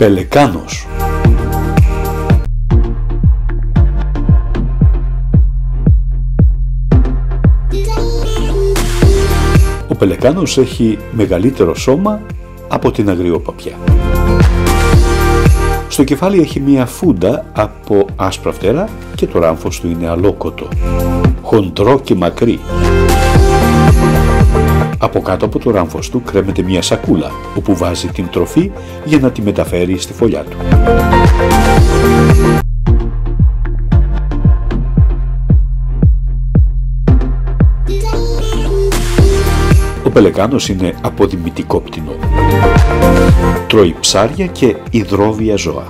Πελεκάνος Ο πελεκάνος έχει μεγαλύτερο σώμα από την αγριόπαπια. Στο κεφάλι έχει μία φούντα από άσπρα φτερά και το ράμφος του είναι αλόκοτο, χοντρό και μακρύ. Από κάτω από το ράμφος του κρέμεται μία σακούλα, όπου βάζει την τροφή για να τη μεταφέρει στη φωλιά του. Ο πελεκάνος είναι αποδημητικό πτηνό. Τρώει ψάρια και υδρόβια ζώα.